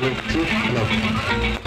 with true love.